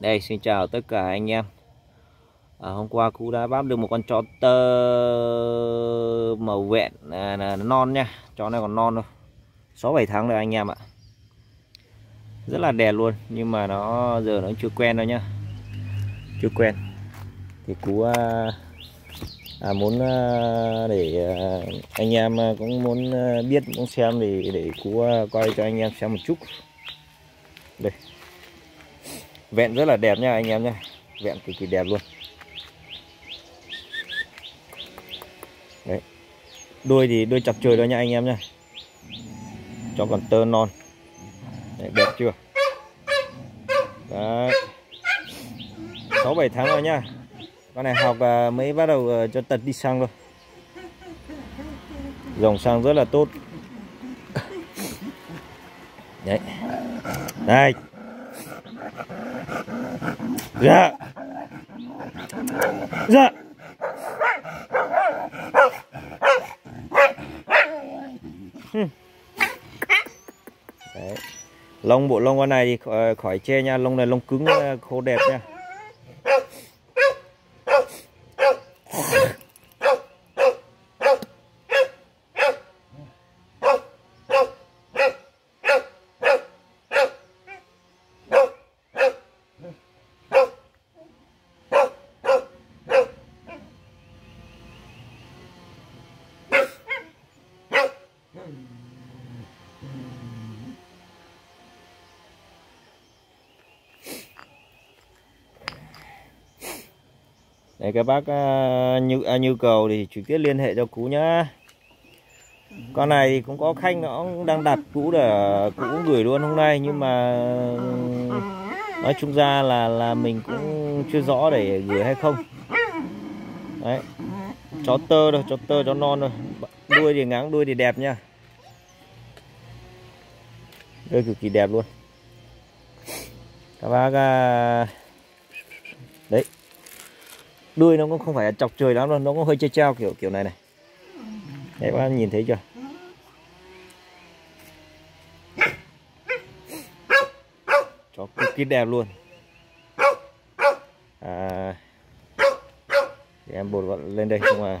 Đây xin chào tất cả anh em. À, Hôm qua cú đã bắt được một con chó tơ màu vẹn à, là non nha. Chó này còn non thôi. 6-7 tháng rồi anh em ạ. Rất là đẹp luôn Nhưng mà nó giờ nó chưa quen đâu nhá. Chưa quen. Thì cú à, à, muốn à, để à, anh em à, cũng muốn à, biết muốn xem thì để cú à, coi cho anh em xem một chút. Đây. Vẹn rất là đẹp nha anh em nha. Vẹn cực kỳ đẹp luôn. Đấy. Đuôi thì đuôi chọc trời đó nha anh em nha. Cho còn tơ non. Đấy, Đẹp chưa? Đấy. 6-7 tháng rồi nha. Con này học à, mới bắt đầu à, cho tật đi sang rồi Dòng sang rất là tốt. Đấy. Đây dạ. Dạ. Đấy. lông bộ lông con này thì ờ, khỏi, khỏi che nha. Lông này lông cứng ờ, khô đẹp nha. Đấy các bác uh, nhu, à, nhu à, cầu thì trực tiếp liên hệ cho Cú nhá. Con này thì cũng có khanh nó cũng đang đặt Cú để Cú gửi luôn hôm nay Nhưng mà nói chung ra là là mình cũng chưa rõ để gửi hay không. Đấy Chó tơ thôi, chó tơ, chó non thôi. Đuôi thì ngắn, đuôi thì đẹp nha. Đuôi cực kỳ đẹp luôn. Các bác uh, Đấy đuôi nó cũng không phải là chọc trời lắm đâu nó cũng hơi chơi treo kiểu kiểu này này. Đấy các bạn nhìn thấy chưa? Chó cực kỳ đẹp luôn. À thì em bột gọn lên đây nhưng mà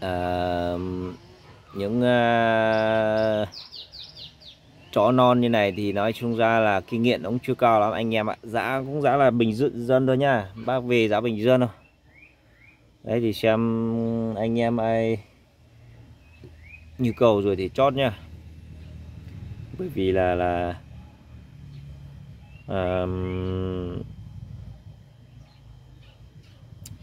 à, những uh, chó non như này thì nói chung ra là kinh nghiệm cũng chưa cao lắm. Anh em ạ giá cũng giá là bình dân thôi nha bác về giá bình dân thôi. Đấy thì xem anh em ai nhu cầu rồi thì chót nha bởi vì là là um,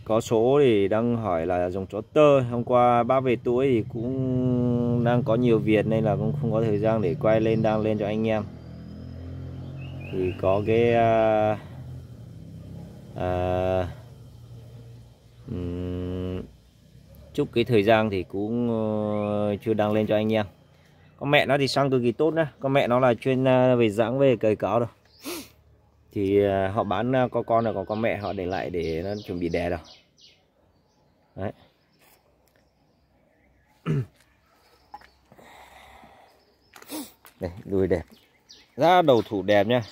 có số thì đang hỏi là dòng chó tơ hôm qua bác về tuổi thì cũng đang có nhiều việc nên là cũng không có thời gian để quay lên đăng lên cho anh em. Thì có cái à, à, um, chúc cái thời gian thì cũng uh, chưa đăng lên cho anh em. Con mẹ nó thì sang cực kỳ tốt nhá. Con mẹ nó là chuyên uh, về dáng về cầy cáo đâu thì à, họ bán à, có con là có con mẹ, họ để lại để nó chuẩn bị đẻ đâu. Đấy. Đây, đuôi đẹp. Ra đầu thủ đẹp nha.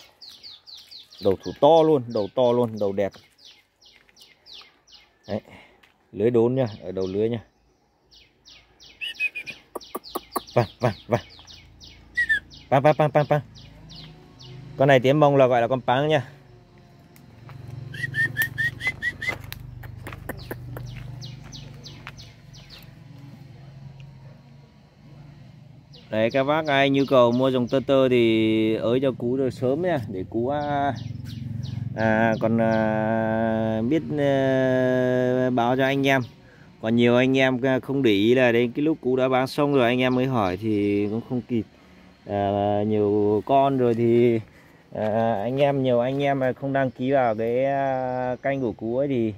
Đầu thủ to luôn, đầu to luôn, đầu đẹp. Đấy, lưới đốn nha, ở đầu lưới nha. Vâng vâng vâng. Vâng vâng vâng vâng con này tiếng mông là gọi là con páng nha. Đấy các bác ai nhu cầu mua dòng tơ tơ thì ới cho cú được sớm nha để cú à, à, còn à, biết à, báo cho anh em. Còn nhiều anh em à, không để ý là đến cái lúc cú đã bán xong rồi anh em mới hỏi thì cũng không kịp. À, nhiều con rồi thì à, anh em nhiều anh em mà không đăng ký vào cái à, kênh của cú ấy thì,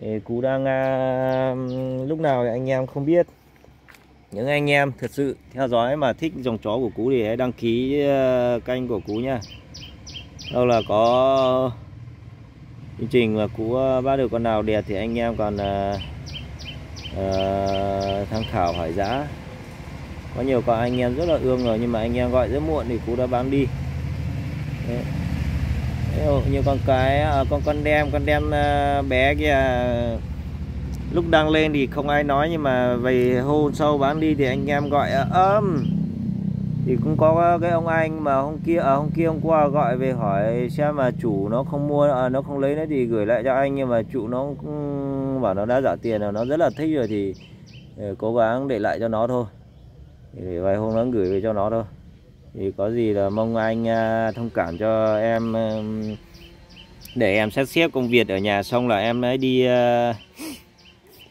thì cú đang à, lúc nào thì anh em không biết. Những anh em thật sự theo dõi mà thích dòng chó của cú thì hãy đăng ký kênh của cú nha. Đâu là có chương trình mà cú bắt được con nào đẹp thì anh em còn à, à, tham khảo hỏi giá. Có nhiều con anh em rất là ương rồi nhưng mà anh em gọi rất muộn thì cú đã bán đi. Đấy, như con cái à, con con đem con đem à, bé kia à, lúc đang lên thì không ai nói nhưng mà về hôm sau bán đi thì anh em gọi ấm thì cũng có cái ông anh mà hôm kia à, hôm kia hôm qua gọi về hỏi xem mà chủ nó không mua à, nó không lấy nữa thì gửi lại cho anh nhưng mà chủ nó cũng bảo nó đã trả tiền rồi nó rất là thích rồi thì ờ, cố gắng để lại cho nó thôi. Thì vài hôm nó gửi về cho nó thôi thì có gì là mong anh à, thông cảm cho em để em sắp xếp công việc ở nhà xong là em ấy đi à,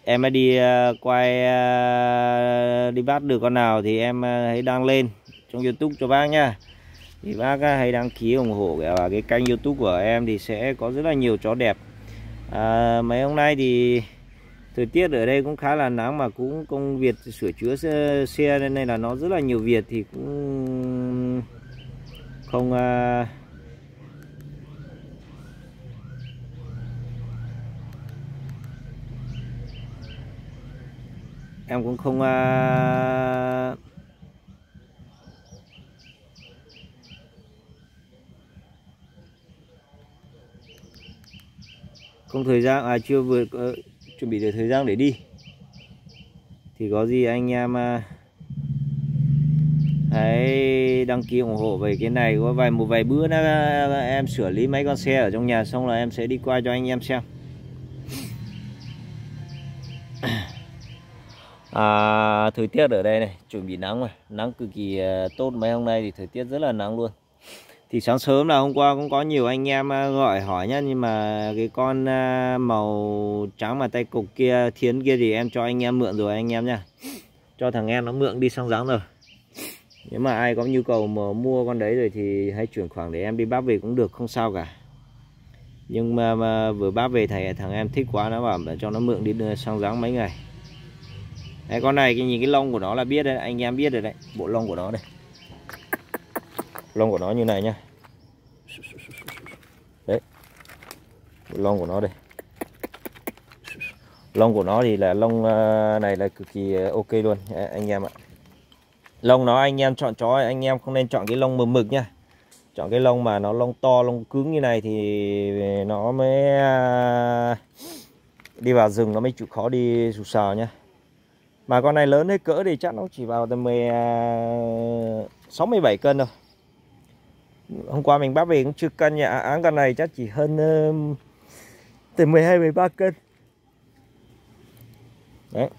em ấy đi à, quay đi bắt được con nào thì em hãy đăng lên trong YouTube cho bác nha. Thì bác hãy đăng ký ủng hộ và cái kênh YouTube của em thì sẽ có rất là nhiều chó đẹp. À, mấy hôm nay thì thời tiết ở đây cũng khá là nắng mà cũng công việc sửa chữa xe, xe nên là nó rất là nhiều việc thì cũng không uh, em cũng không uh, không thời gian à chưa vừa uh, chuẩn bị được thời gian để đi. Thì có gì anh em uh, hãy đăng ký ủng hộ về cái này có vài một vài bữa nữa em sửa lý mấy con xe ở trong nhà xong là em sẽ đi qua cho anh em xem. À, thời tiết ở đây này chuẩn bị nắng rồi nắng cực kỳ uh, tốt mấy hôm nay thì thời tiết rất là nắng luôn. Thì sáng sớm là hôm qua cũng có nhiều anh em à, gọi hỏi nhá nhưng mà cái con à, màu trắng mà tay cục kia thiến kia thì em cho anh em mượn rồi anh em nha cho thằng em nó mượn đi sang dáng rồi nếu mà ai có nhu cầu mà mua con đấy rồi thì hãy chuyển khoản để em đi bác về cũng được không sao cả. Nhưng mà, mà vừa bác về thầy thằng em thích quá nó bảo cho nó mượn đi sang dáng mấy ngày. Đấy, con này cái nhìn cái lông của nó là biết đấy anh em biết rồi đấy bộ lông của nó đây. Lông của nó như này nhá. đấy Bộ lông của nó đây. Lông của nó thì là lông ờ, này là cực kỳ ờ, ok luôn anh em ạ lông nó anh em chọn chó anh em không nên chọn cái lông mờ mực nha. Chọn cái lông mà nó lông to lông cứng như này thì nó mới à, đi vào rừng nó mới chịu khó đi sù sờ nhá mà con này lớn hết cỡ thì chắc nó chỉ vào tầm 10 67 à, cân thôi. Hôm qua mình bắt về cũng chưa cân nhà án con này chắc chỉ hơn uh, từ 12 13 cân. Đấy.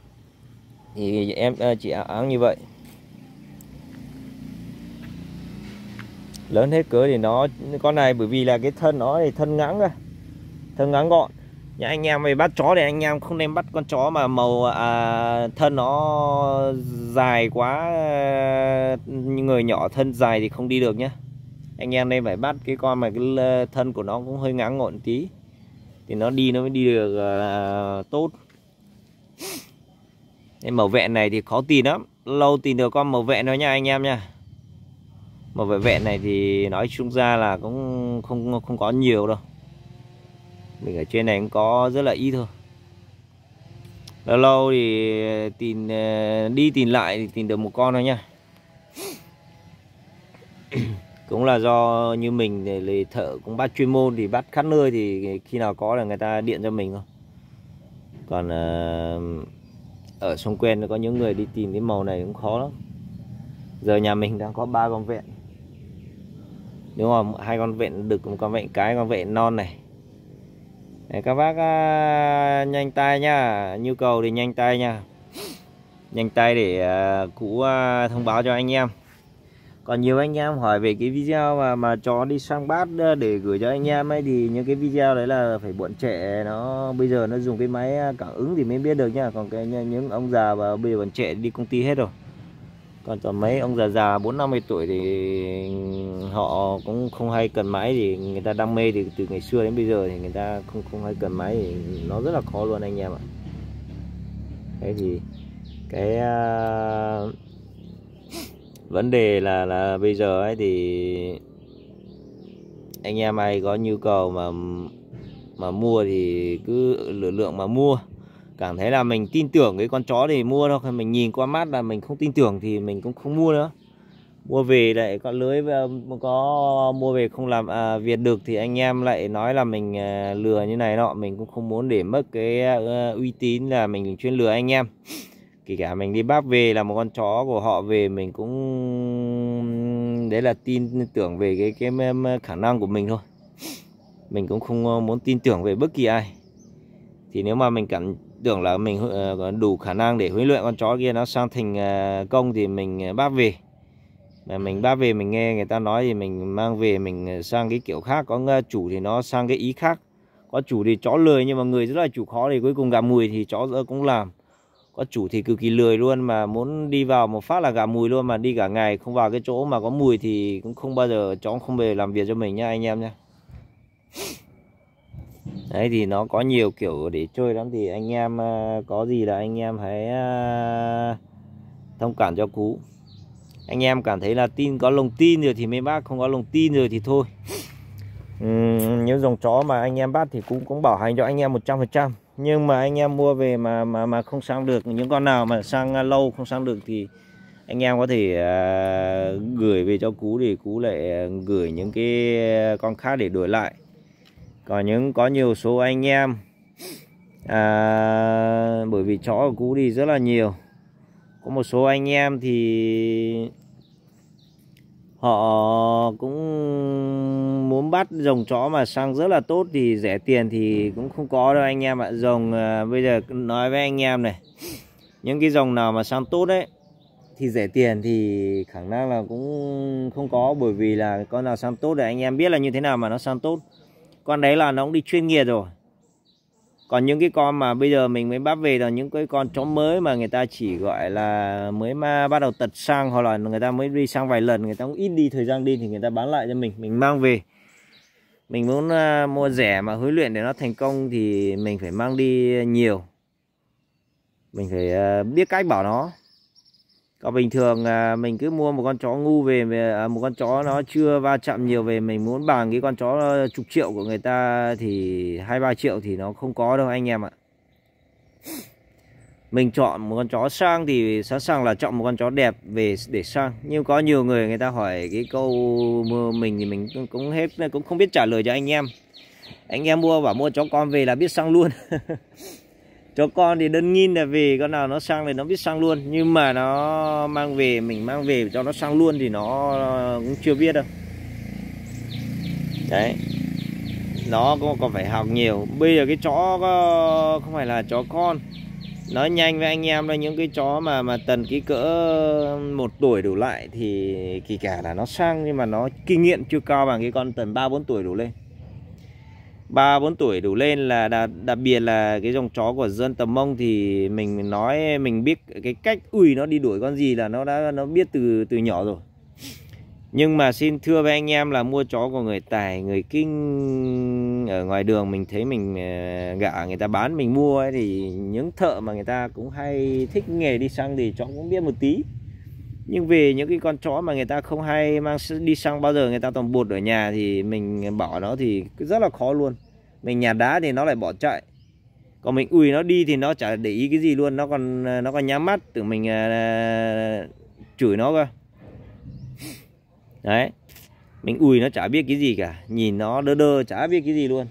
Thì em chị áo như vậy. Lớn hết cỡ thì nó con này bởi vì là cái thân nó thì thân ngắn cơ thân ngắn gọn. Nhà anh em về bắt chó thì anh em không nên bắt con chó mà màu à, thân nó dài quá người nhỏ thân dài thì không đi được nhé anh em nên phải bắt cái con mà cái thân của nó cũng hơi ngắn ngọn tí thì nó đi nó mới đi được à, tốt. Nên màu vẹn này thì khó tìm lắm lâu tìm được con màu vẹn đó nha anh em nha mà vẹn vẹn này thì nói chung ra là cũng không không có nhiều đâu. Mình ở trên này cũng có rất là ít thôi. Lâu lâu thì tìm ờ, đi tìm lại thì tìm được một con thôi nha. Cũng là do như mình thì thợ cũng bắt chuyên môn thì bắt khắp nơi thì khi nào có là người ta điện cho mình thôi. Còn ờ, ở xung quanh có những người đi tìm cái màu này cũng khó lắm. Giờ nhà mình đang có ba con vẹn nếu mà hai con vẹn đực một con vẹn cái con vẹn non này. Đấy, các bác à, nhanh tay nha nhu cầu thì nhanh tay nha nhanh tay để à, cũ à, thông báo cho anh em. Còn nhiều anh em hỏi về cái video mà mà chó đi sang bát à, để gửi cho anh em ấy thì những cái video đấy là phải buộn trẻ nó bây giờ nó dùng cái máy à, cảm ứng thì mới biết được nha còn cái những ông già và bây giờ bọn trẻ đi công ty hết rồi còn tầm mấy ông già già bốn năm mươi tuổi thì họ cũng không hay cần máy thì người ta đam mê thì từ ngày xưa đến bây giờ thì người ta không không hay cần máy thì nó rất là khó luôn anh em ạ. Thế thì cái uh, vấn đề là là bây giờ ấy thì anh em ai có nhu cầu mà mà mua thì cứ lựa lượng mà mua cảm thấy là mình tin tưởng cái con chó thì mua thôi. Mình nhìn qua mắt là mình không tin tưởng thì mình cũng không mua nữa. Mua về lại có lưới ờ, có mua về không làm à, việc được thì anh em lại nói là mình à, lừa như này nọ. Mình cũng không muốn để mất cái à, uy tín là mình chuyên lừa anh em. Kể cả mình đi bác về là một con chó của họ về mình cũng đấy là tin tưởng về cái cái khả năng của mình thôi. Mình cũng không ờ, muốn tin tưởng về bất kỳ ai. Thì nếu mà mình cảm tưởng là mình ờ, đủ khả năng để huấn luyện con chó kia nó sang thành ờ, công thì mình bác về. Mà mình bác về mình nghe người ta nói thì mình mang về mình sang cái kiểu khác có chủ thì nó sang cái ý khác. Có chủ thì chó lười nhưng mà người rất là chủ khó thì cuối cùng gà mùi thì chó cũng làm. Có chủ thì cực kỳ lười luôn mà muốn đi vào một phát là gà mùi luôn mà đi cả ngày không vào cái chỗ mà có mùi thì cũng không bao giờ chó không về làm việc cho mình nha anh em nhé đấy thì nó có nhiều kiểu để chơi lắm. Thì anh em ờ, có gì là anh em hãy ờ, thông cảm cho cú. Anh em cảm thấy là tin có lòng tin rồi thì mấy bác không có lòng tin rồi thì thôi. Ừ, những dòng chó mà anh em bắt thì cũng cũng bảo hành cho anh em 100% nhưng mà anh em mua về mà mà mà không sang được những con nào mà sang ờ, lâu không sang được thì anh em có thể uh, gửi về cho cú để cú lại gửi những cái con khác để đổi lại còn những có nhiều số anh em. À, bởi vì chó của cú đi rất là nhiều. Có một số anh em thì họ cũng muốn bắt dòng chó mà sang rất là tốt thì rẻ tiền thì cũng không có đâu anh em ạ. Dòng à, bây giờ nói với anh em này những cái dòng nào mà sang tốt đấy thì rẻ tiền thì khả năng là cũng không có bởi vì là con nào sang tốt để anh em biết là như thế nào mà nó sang tốt con đấy là nó cũng đi chuyên nghiệp rồi. Còn những cái con mà bây giờ mình mới bắt về là những cái con chó mới mà người ta chỉ gọi là mới mà bắt đầu tật sang hoặc là người ta mới đi sang vài lần, người ta cũng ít đi thời gian đi thì người ta bán lại cho mình mình mang về. Mình muốn à, mua rẻ mà huấn luyện để nó thành công thì mình phải mang đi nhiều. Mình phải à, biết cách bảo nó còn bình thường à, mình cứ mua một con chó ngu về, về à, một con chó nó chưa va chạm nhiều về mình muốn bằng cái con chó ờ, chục triệu của người ta thì hai ba triệu thì nó không có đâu anh em ạ. Mình chọn một con chó sang thì sẵn sàng là chọn một con chó đẹp về để sang. Nhưng có nhiều người người ta hỏi cái câu mình thì mình cũng hết cũng không biết trả lời cho anh em. Anh em mua bảo mua chó con về là biết sang luôn. chó con thì đơn nghìn là về, con nào nó sang thì nó biết sang luôn. Nhưng mà nó mang về, mình mang về cho nó sang luôn thì nó cũng chưa biết đâu. Đấy. Nó cũng còn phải học nhiều. Bây giờ cái chó không phải là chó con. Nói nhanh với anh em là những cái chó mà mà tần ký cỡ một tuổi đủ lại thì kỳ cả là nó sang nhưng mà nó kinh nghiệm chưa cao bằng cái con tần ba bốn tuổi đủ lên ba bốn tuổi đủ lên là đặc, đặc biệt là cái dòng chó của dân tầm mông thì mình nói mình biết cái cách ui nó đi đuổi con gì là nó đã nó biết từ từ nhỏ rồi. Nhưng mà xin thưa với anh em là mua chó của người tài người kinh ở ngoài đường mình thấy mình ờ, gạ người ta bán mình mua ấy thì những thợ mà người ta cũng hay thích nghề đi săn thì chó cũng biết một tí nhưng về những cái con chó mà người ta không hay mang đi sang bao giờ người ta toàn bột ở nhà thì mình bỏ nó thì rất là khó luôn. Mình nhà đá thì nó lại bỏ chạy. Còn mình ui nó đi thì nó chả để ý cái gì luôn. Nó còn nó còn nhắm mắt tưởng mình uh, chửi nó cơ. Đấy. Mình ui nó chả biết cái gì cả. Nhìn nó đơ đơ chả biết cái gì luôn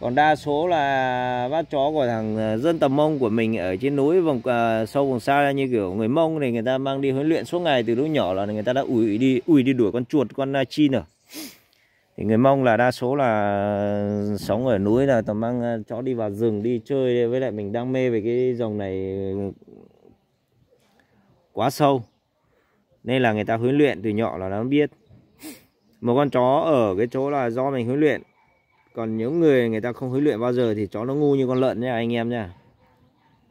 còn đa số là bác chó của thằng ờ, dân tộc mông của mình ở trên núi vùng uh, sâu vùng xa như kiểu người mông này người ta mang đi huấn luyện suốt ngày từ lúc nhỏ là người ta đã ủi đi ủi đi đuổi con chuột con uh, chi nữa thì người mông là đa số là sống ở núi là tầm mang ờ, chó đi vào rừng đi chơi với lại mình đang mê về cái dòng này quá sâu. Nên là người ta huấn luyện từ nhỏ là nó biết. Một con chó ở cái chỗ là do mình huấn luyện còn những người người ta không huấn luyện bao giờ thì chó nó ngu như con lợn nha anh em nha.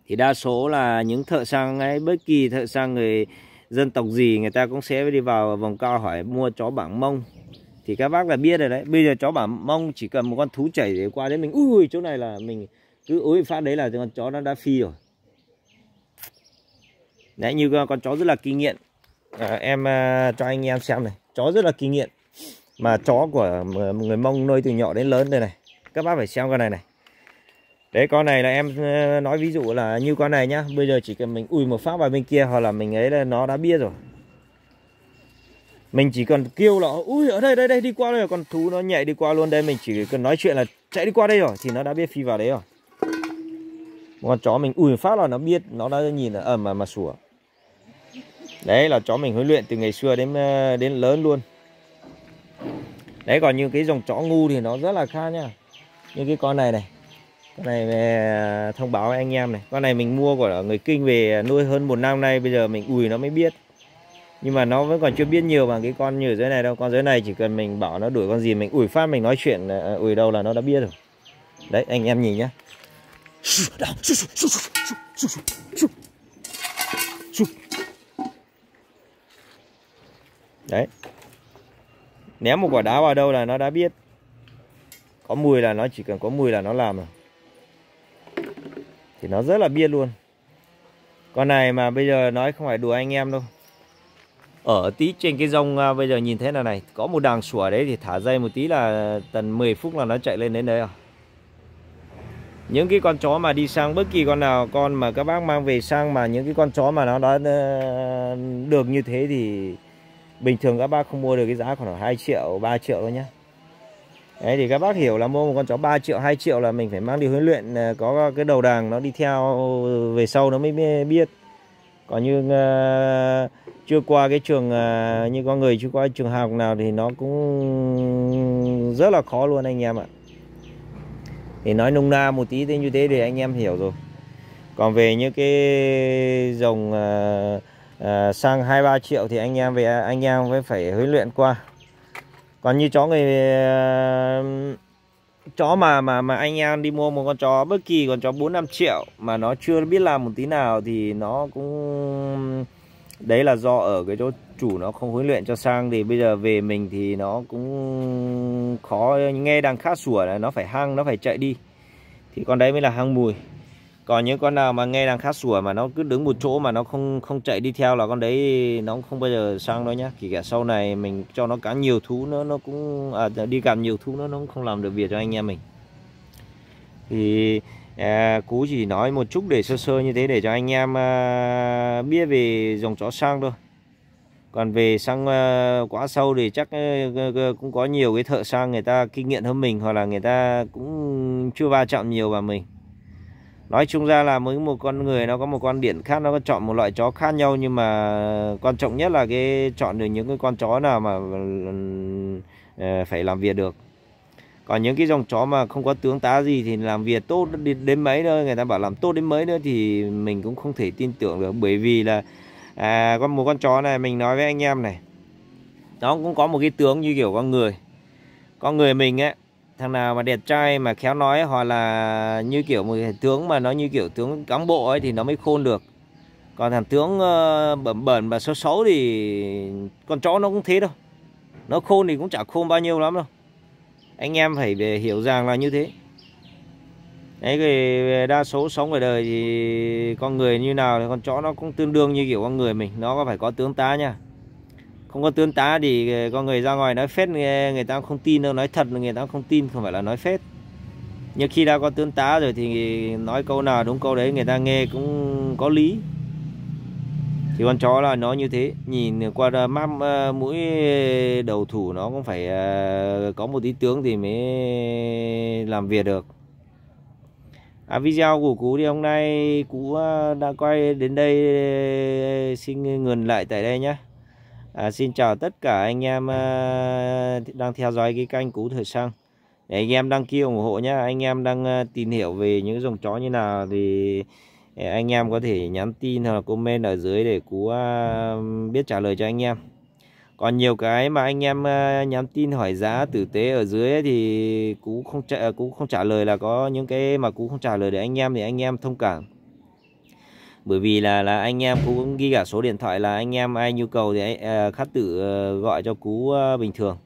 Thì đa số là những thợ sang ấy bất kỳ thợ sang người dân tộc gì người ta cũng sẽ đi vào vòng cao hỏi mua chó bảng mông. Thì các bác là biết rồi đấy bây giờ chó bảng mông chỉ cần một con thú chảy để qua đấy mình ui chỗ này là mình cứ ối phát đấy là con chó nó đã phi rồi. Đấy như con chó rất là kinh nghiệm. À, em uh, cho anh em xem này chó rất là kinh nghiệm mà chó của người mông nuôi từ nhỏ đến lớn đây này. Các bác phải xem con này này. Đấy, con này là em ờ, nói ví dụ là như con này nhá. Bây giờ chỉ cần mình ui một phát vào bên kia hoặc là mình ấy là nó đã biết rồi. Mình chỉ cần kêu là, ui, ở đây đây đây, đi qua đây con thú nó nhảy đi qua luôn đây. Mình chỉ cần nói chuyện là chạy đi qua đây rồi thì nó đã biết phi vào đấy rồi. Con chó mình ui phát là nó biết, nó đã nhìn là ầm mà mà sủa. Đấy là chó mình huấn luyện từ ngày xưa đến ờ, đến lớn luôn đấy, còn như cái dòng chó ngu thì nó rất là khác nha như cái con này này. Con này về thông báo với anh em này. Con này mình mua của người kinh về nuôi hơn một năm nay, bây giờ mình ùi nó mới biết. Nhưng mà nó vẫn còn chưa biết nhiều bằng cái con như ở dưới này đâu. Con dưới này chỉ cần mình bảo nó đuổi con gì, mình ủi phát, mình nói chuyện à, ủi đâu là nó đã biết rồi. Đấy, anh em nhìn nhá. Đấy ném một quả đá vào đâu là nó đã biết. Có mùi là nó chỉ cần có mùi là nó làm rồi. Thì nó rất là biết luôn. Con này mà bây giờ nói không phải đùa anh em đâu. Ở tí trên cái rông à, bây giờ nhìn thế là này có một đàng sủa đấy thì thả dây một tí là tầm 10 phút là nó chạy lên đến đấy à những cái con chó mà đi sang bất kỳ con nào con mà các bác mang về sang mà những cái con chó mà nó đã ờ, được như thế thì bình thường các bác không mua được cái giá khoảng 2 triệu 3 triệu thôi nhá. Đấy thì các bác hiểu là mua một con chó 3 triệu 2 triệu là mình phải mang đi huấn luyện à, có cái đầu đàng nó đi theo về sau nó mới biết. Còn như uh, chưa qua cái trường uh, như có người chưa qua trường học nào thì nó cũng rất là khó luôn anh em ạ. Thì nói nung na một tí thế như thế để anh em hiểu rồi. Còn về những cái dòng uh, Ờ, sang hai, ba triệu thì anh em về anh em mới phải huấn luyện qua. Còn như chó người ờ, chó mà mà mà anh em đi mua một con chó bất kỳ, con chó bốn, năm triệu mà nó chưa biết làm một tí nào thì nó cũng, đấy là do ở cái chỗ chủ nó không huấn luyện cho sang thì bây giờ về mình thì nó cũng khó, nghe đằng khác sủa là nó phải hăng, nó phải chạy đi. Thì con đấy mới là hăng mùi còn những con nào mà nghe đang khát sủa mà nó cứ đứng một chỗ mà nó không không chạy đi theo là con đấy nó không bao giờ sang đâu nhá. Kể cả sau này mình cho nó cá nhiều thú nữa nó cũng à, đi cầm nhiều thú nó nó cũng không làm được việc cho anh em mình. Thì à, cú chỉ nói một chút để sơ sơ như thế để cho anh em à, biết về dòng chó sang thôi. Còn về sang à, quá sâu thì chắc à, cũng có nhiều cái thợ sang người ta kinh nghiệm hơn mình hoặc là người ta cũng chưa va chạm nhiều vào mình nói chung ra là mỗi một con người nó có một con điện khác nó có chọn một loại chó khác nhau nhưng mà quan trọng nhất là cái chọn được những cái con chó nào mà ờ, phải làm việc được. Còn những cái dòng chó mà không có tướng tá gì thì làm việc tốt đến mấy nữa người ta bảo làm tốt đến mấy nữa thì mình cũng không thể tin tưởng được. Bởi vì là à, con một con chó này mình nói với anh em này nó cũng có một cái tướng như kiểu con người. Con người mình ấy thằng nào mà đẹp trai mà khéo nói hoặc là như kiểu một tướng mà nó như kiểu tướng cán bộ ấy thì nó mới khôn được. Còn thằng tướng uh, bẩn bẩn và xấu xấu thì con chó nó cũng thế đâu. Nó khôn thì cũng chả khôn bao nhiêu lắm đâu. Anh em phải về hiểu rằng là như thế. Đấy thì đa số sống ở đời thì con người như nào thì con chó nó cũng tương đương như kiểu con người mình. Nó có phải có tướng tá nha không có tướng tá thì ờ, con người ra ngoài nói phết người, người ta không tin đâu nói thật là người ta không tin không phải là nói phết. Nhưng khi đã có tướng tá rồi thì nói câu nào đúng câu đấy người ta nghe cũng có lý. Thì con chó là nó như thế. Nhìn qua mắt ờ, mũi đầu thủ nó cũng phải ờ, có một tí tướng thì mới làm việc được. À, video của cú thì hôm nay cú đã quay đến đây xin ngừng lại tại đây nhé à, xin chào tất cả anh em uh, đang theo dõi cái kênh cú thời sang để anh em đăng ký ủng hộ nhé anh em đang ờ, tìm hiểu về những dòng chó như nào thì ờ, anh em có thể nhắn tin hoặc là comment ở dưới để cú biết trả lời cho anh em. Còn nhiều cái mà anh em nhắn tin hỏi giá tử tế ở dưới thì cú không trả cú không trả lời là có những cái mà cú không trả lời để anh em thì anh em thông cảm bởi vì là là anh em cũng ghi cả số điện thoại là anh em ai nhu cầu thì uh, tự uh, gọi cho cú uh, bình thường.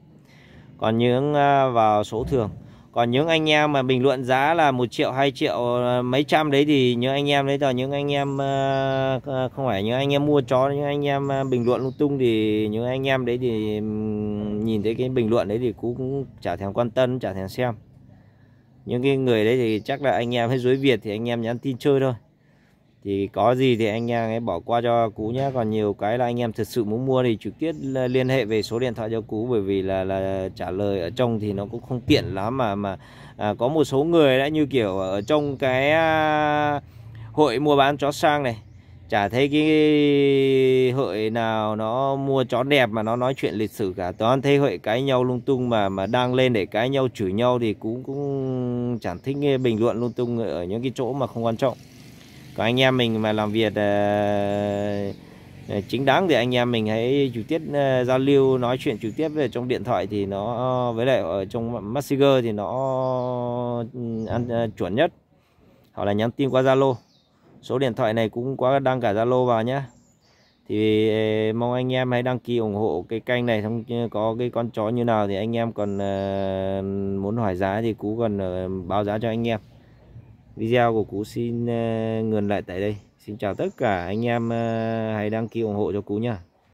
Còn những uh, vào số thường. Còn những anh em mà bình luận giá là một triệu hai triệu ờ, mấy trăm đấy thì những anh em đấy là những anh em ờ, không phải những anh em mua chó những anh em bình luận lung tung thì những anh em đấy thì nhìn thấy cái bình luận đấy thì cũng chả thèm quan tâm chả thèm xem. Những cái người đấy thì chắc là anh em hay dối việt thì anh em nhắn tin chơi thôi thì có gì thì anh em ấy bỏ qua cho cú nhé. Còn nhiều cái là anh em thật sự muốn mua thì trực tiếp liên hệ về số điện thoại cho cú bởi vì là là trả lời ở trong thì nó cũng không tiện lắm mà mà à, có một số người đã như kiểu ở trong cái à, hội mua bán chó sang này chả thấy cái hội nào nó mua chó đẹp mà nó nói chuyện lịch sử cả. Toàn thấy hội cái nhau lung tung mà mà đang lên để cái nhau chửi nhau thì cũng cũng chẳng thích nghe bình luận lung tung ở những cái chỗ mà không quan trọng còn anh em mình mà làm việc uh, chính đáng thì anh em mình hãy trực tiếp uh, giao lưu nói chuyện trực tiếp về trong điện thoại thì nó với lại ở trong messenger thì nó ừ, ăn uh, chuẩn nhất. Hoặc là nhắn tin qua zalo. Số điện thoại này cũng có đăng cả zalo vào nhé thì mong anh em hãy đăng ký ủng hộ cái kênh này không có cái con chó như nào thì anh em còn muốn hỏi giá thì cú còn báo giá cho anh em video của cú xin ờ, ngừng lại tại đây xin chào tất cả anh em ờ, hãy đăng ký ủng hộ cho cú nha.